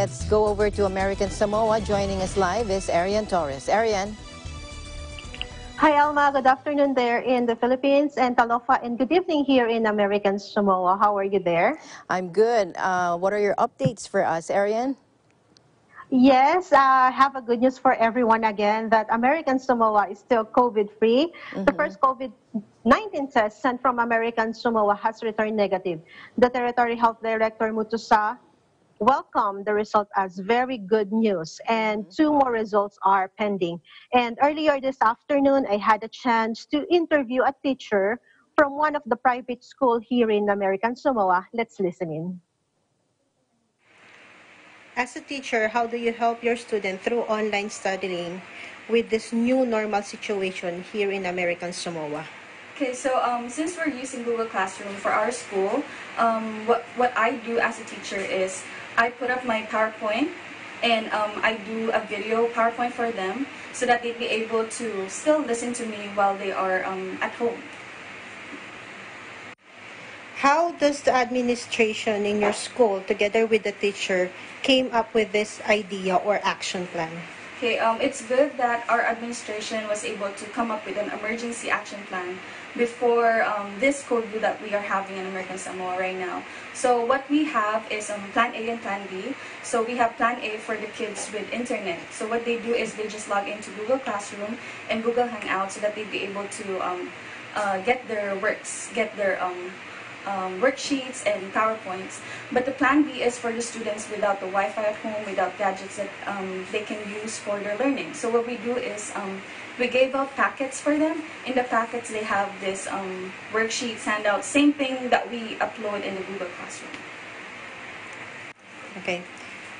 let's go over to American Samoa. Joining us live is Arian Torres. Arian. Hi, Alma. Good afternoon there in the Philippines and Talofa, and good evening here in American Samoa. How are you there? I'm good. Uh, what are your updates for us, Arian? Yes, I uh, have a good news for everyone again that American Samoa is still COVID free. Mm-hmm. The first COVID 19 test sent from American Samoa has returned negative. The Territory Health Director Motusa welcomed the result as very good news, and mm-hmm. two more results are pending. And earlier this afternoon, I had a chance to interview a teacher from one of the private school here in American Samoa. Let's listen in. As a teacher, how do you help your student through online studying with this new normal situation here in American Samoa? Okay, so um, since we're using Google Classroom for our school, um, what, what I do as a teacher is I put up my PowerPoint and um, I do a video PowerPoint for them so that they'd be able to still listen to me while they are um, at home. How does the administration in your school, together with the teacher, came up with this idea or action plan? Okay, um, it's good that our administration was able to come up with an emergency action plan before um, this COVID that we are having in American Samoa right now. So what we have is um, Plan A and Plan B. So we have Plan A for the kids with internet. So what they do is they just log into Google Classroom and Google Hangout so that they'd be able to um, uh, get their works, get their um, worksheets and PowerPoints. But the plan B is for the students without the Wi-Fi at home, without gadgets that um, they can use for their learning. So what we do is um, we gave out packets for them. In the packets, they have this um, worksheets, handouts, same thing that we upload in the Google Classroom. Okay.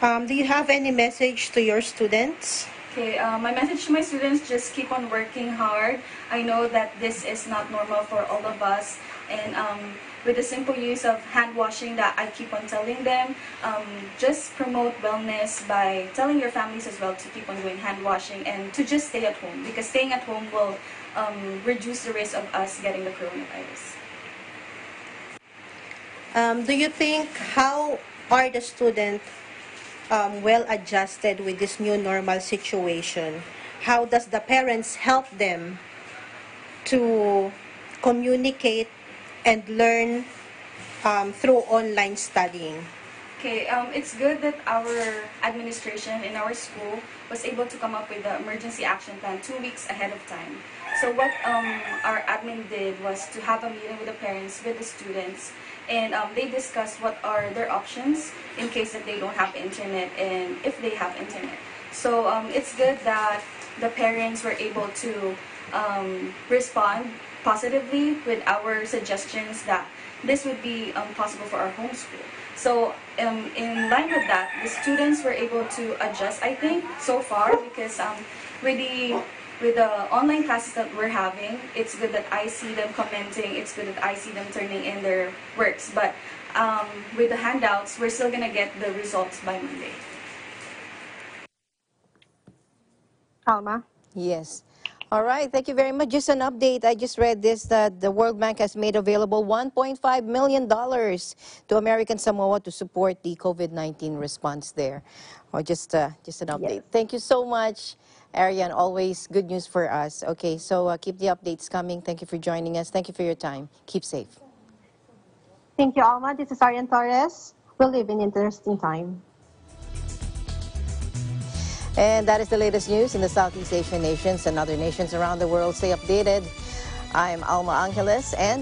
Um, do you have any message to your students? Okay, uh, my message to my students, just keep on working hard. I know that this is not normal for all of us. And um, with the simple use of hand washing that I keep on telling them, um, just promote wellness by telling your families as well to keep on doing hand washing and to just stay at home because staying at home will um, reduce the risk of us getting the coronavirus. Um, do you think how are the students um, well adjusted with this new normal situation? How does the parents help them to communicate and learn um, through online studying? Okay, um, it's good that our administration in our school was able to come up with the emergency action plan two weeks ahead of time. So what um, our admin did was to have a meeting with the parents, with the students, and um, they discussed what are their options in case that they don't have internet and if they have internet. So um, it's good that the parents were able to um, respond positively with our suggestions that this would be um, possible for our homeschool. So um, in line with that, the students were able to adjust, I think, so far because um, with the with the online classes that we're having, it's good that I see them commenting, it's good that I see them turning in their works. But um, with the handouts, we're still going to get the results by Monday. Alma? Yes. All right, thank you very much. Just an update. I just read this that the World Bank has made available $1.5 million to American Samoa to support the COVID-19 response there. Or just, uh, just an update. Yes. Thank you so much, Arian. Always good news for us. Okay, so uh, keep the updates coming. Thank you for joining us. Thank you for your time. Keep safe. Thank you, Alma. This is Arian Torres. We live in interesting time. And that is the latest news in the Southeast Asian nations and other nations around the world. Stay updated. I'm Alma Angeles and